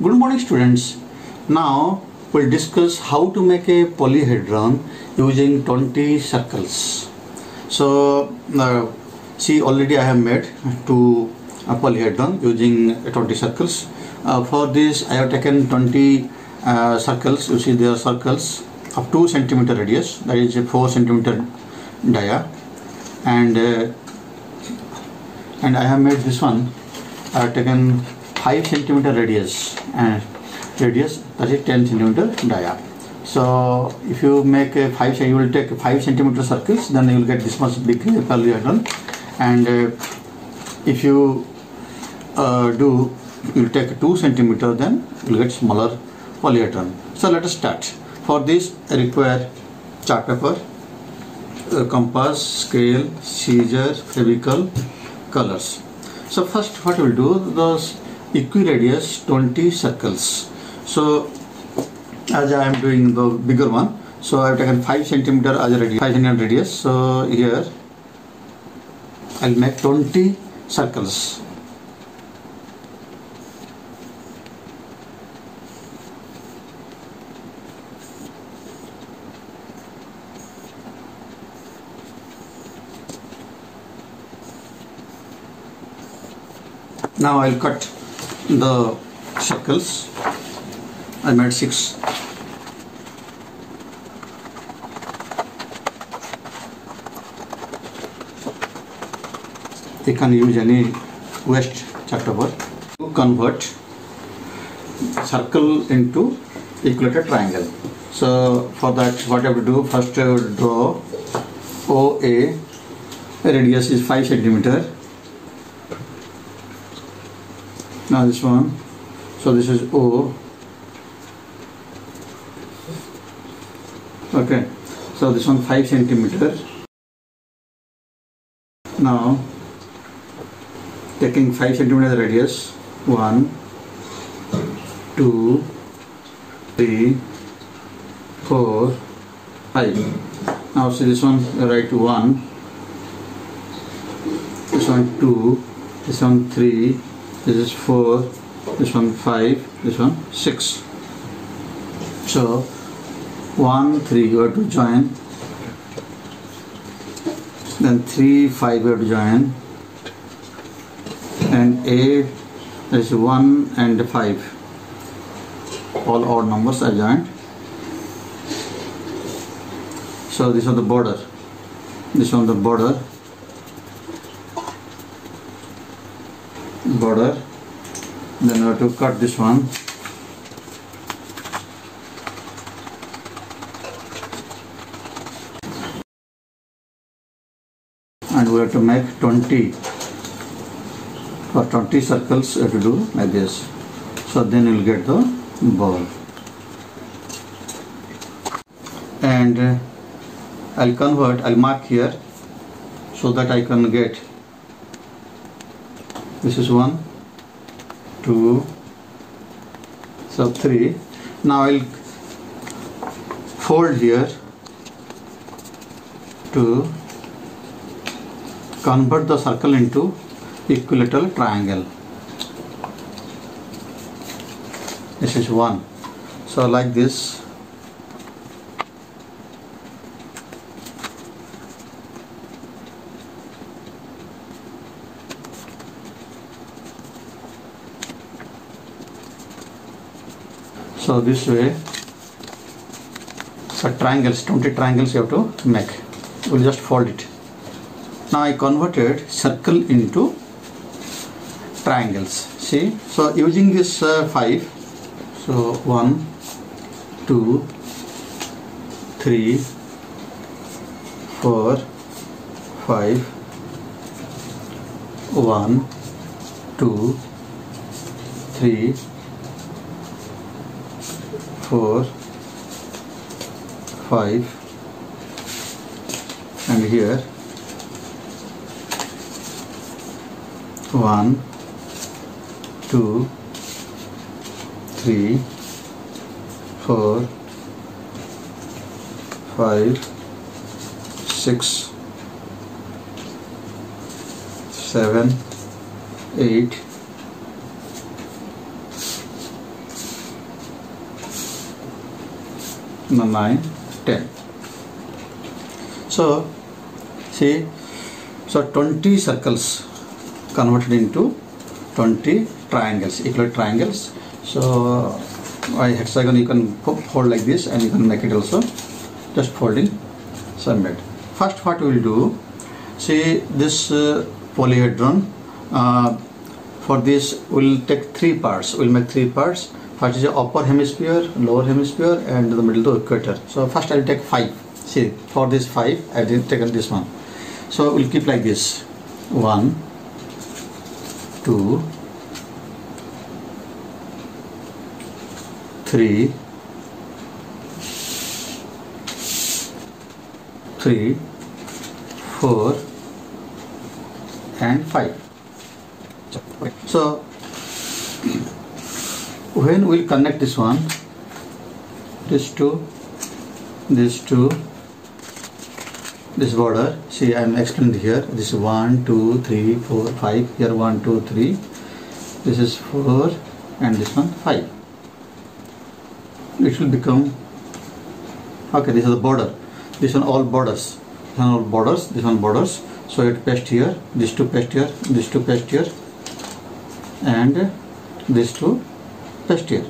Good morning students. Now we'll discuss how to make a polyhedron using 20 circles. So uh, see already I have made two uh, polyhedron using uh, 20 circles. Uh, for this I have taken 20 uh, circles. You see there are circles of 2 centimeter radius that is a 4 centimeter dia and uh, and I have made this one I have taken 5 centimeter radius and radius that is 10 centimeter dia. So if you make a 5 you will take 5 centimeter circles then you will get this much big polyhedron and uh, if you uh, do you will take 2 centimeter then you will get smaller polyhedron so let us start. For this I require chart paper uh, compass scale scissor Fevicol colors. So first what we'll do those equiradius 20 circles. So as I am doing the bigger one so I have taken 5 centimeter as a radius 5 centimeter radius. So here I'll make 20 circles. Now I'll cut the circles. I made six. You can use any waste chart paper to convert circle into equilateral triangle. So for that what I have to do first I will draw OA radius is 5 centimeter this one so this is O. Okay. So this one 5 centimeter now taking 5 centimeter radius. 1 2 3 4 5 now see this one write 1 this one 2 this one 3 this is 4 this one 5 this one 6 so 1 3 you have to join. Then 3 5 you have to join. And 8 is 1 and 5 all odd numbers are joined. So this is the border. This one the border border. Then we have to cut this one. And we have to make 20 for 20 circles we have to do like this. So then you will get the ball. And uh, I'll convert I'll mark here so that I can get this is one two so three. Now I'll fold here to convert the circle into equilateral triangle. This is one. So like this so this way. So triangles 20 triangles you have to make. We'll just fold it. Now I converted circle into triangles. See? So using this uh, 5 so 1 2 3 4 5 1 2 3 4 5 and here 1 2 3 4 5 6 7 8 9 10 so see so 20 circles converted into 20 triangles equal triangles. So by hexagon you can hold like this and you can make it also. Just folding submit. First what we will do see this uh, polyhedron uh, for this we'll take three parts. We'll make three parts first is the upper hemisphere lower hemisphere and the middle to equator. So first i'll take five. See for this five i've taken this one. So we'll keep like this. One two three three four and five. So when we'll connect this one this two this two this border. See I'm explaining here. This is one two three four five. Here one two three. This is four and this one five. It will become okay this is the border. This one all borders. This one all borders. This one borders. So it paste here. This two paste here. This two paste here. And this two paste here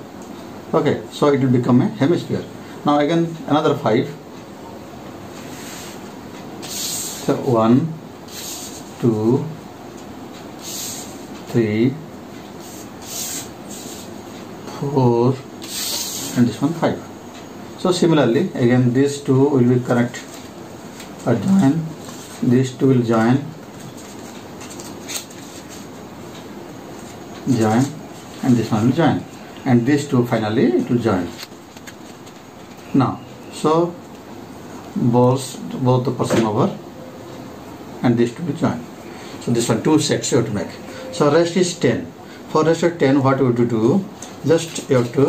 okay so it will become a hemisphere. Now again another five. So one two three four and this one 5 so similarly again these two will be connect or uh, join. These two will join. Join. And this one will join and these two finally will join now so both both the person over and these two will join so this one two sets you have to make so rest is 10 for rest of 10 what you have to do just you have to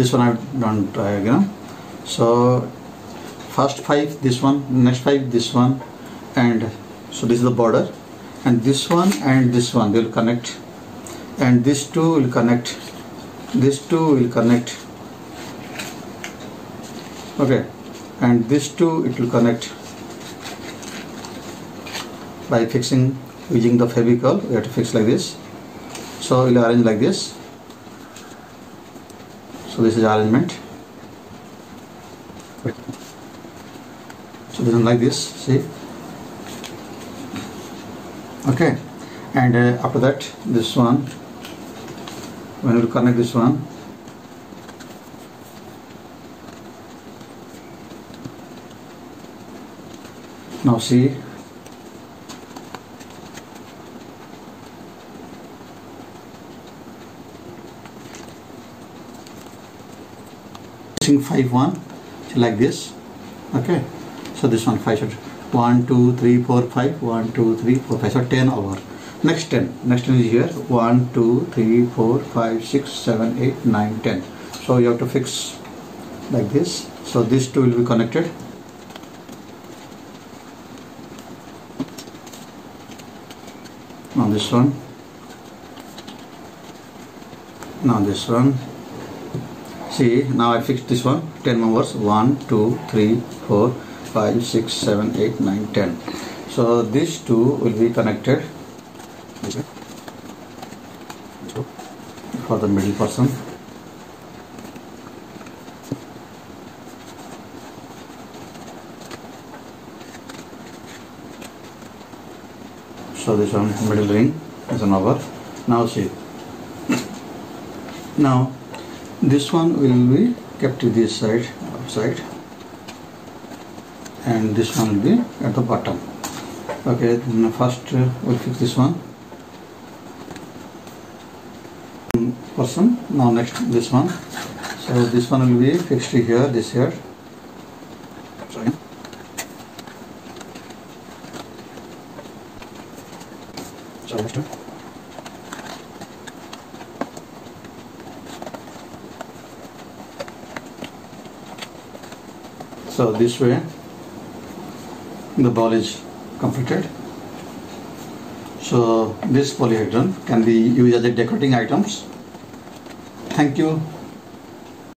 this. One I've done diagram. So first five, this one, next five, this one, and so this is the border, and this one and this one they will connect, and this two will connect, this two will connect. Okay, and this two it will connect. By fixing using the Fevicol we have to fix like this. So we'll arrange like this. So this is arrangement. So this is like this see okay. And uh, after that this one. When we connect this one. Now see. 5 1 like this. Okay. So this one 5 should 1 2 3 4 5 1 2 3 4 5 so 10 over. Next 10 next 10 is here. 1 2 3 4 5 6 7 8 9 10 so you have to fix like this. So these two will be connected. Now this one. Now this one. See now I fixed this one. 10 members 1 2 3 4 5 6 7 8 9 10 so these two will be connected. For the middle person. So this one middle ring is an over now see. Now this one will be kept to this side outside and this one will be at the bottom. Okay then first uh, we'll fix this one. Person now next this one. So this one will be fixed here this here. Sorry. So so this way the ball is completed So this polyhedron can be used as a decorating items. Thank you.